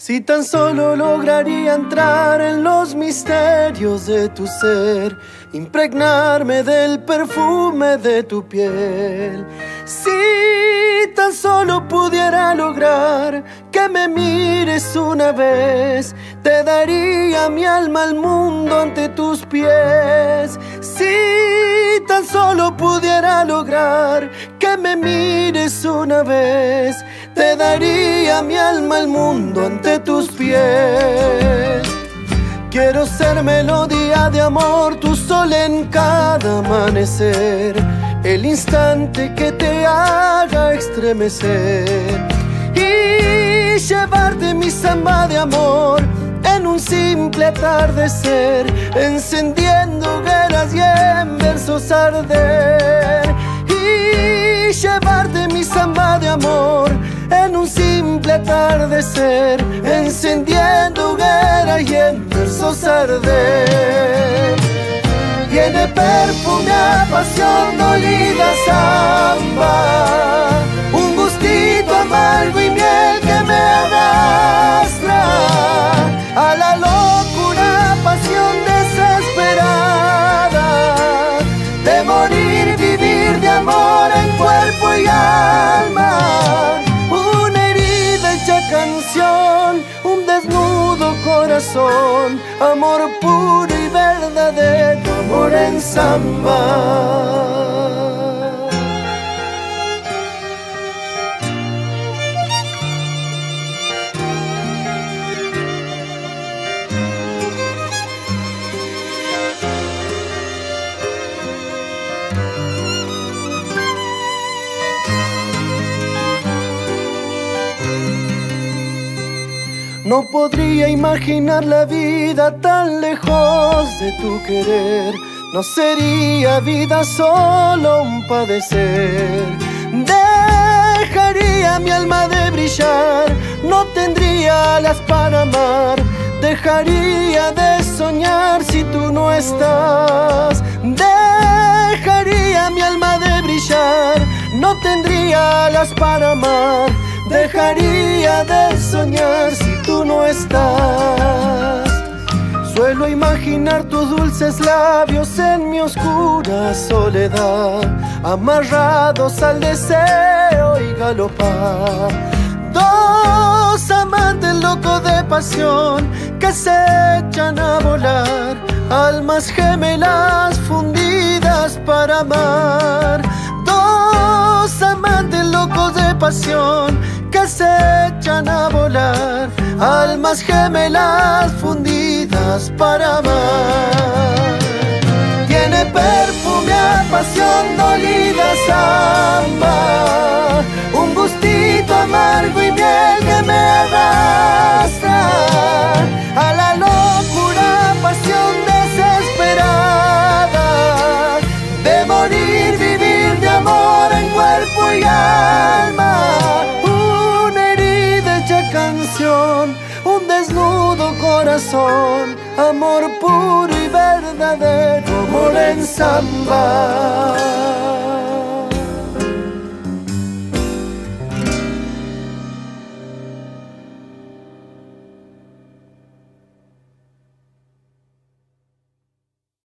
Si tan solo lograría entrar en los misterios de tu ser, impregnarme del perfume de tu piel. Si tan solo pudiera lograr que me mires una vez, te daría mi alma al mundo ante tus pies. Si tan solo pudiera lograr que me mires una vez, te daría mi alma al mundo ante tus pies. Quiero ser melodía de amor, tu sol en cada amanecer, el instante que te haga estremecer y llevarte mi samba de amor en un simple atardecer, encendiendo hogueras y en versos arder atardecer, encendiendo hoguera y en versos arder. Tiene perfume a pasión dolida samba, un gustito amargo y miel que me arrastra a la corazón, amor puro y verdadero, amor en samba. No podría imaginar la vida tan lejos de tu querer. No sería vida solo un padecer. Dejaría mi alma de brillar, no tendría alas para amar. Dejaría de soñar si tú no estás. Dejaría mi alma de brillar, no tendría alas para amar. Dejaría de soñar estás. Suelo imaginar tus dulces labios en mi oscura soledad, amarrados al deseo y galopar. Dos amantes locos de pasión que se echan a volar, almas gemelas fundidas para amar. Dos amantes locos de pasión que se echan a volar, almas gemelas fundidas para amar. Tiene perfume a pasión dolida samba, amor puro y verdadero, amor en samba.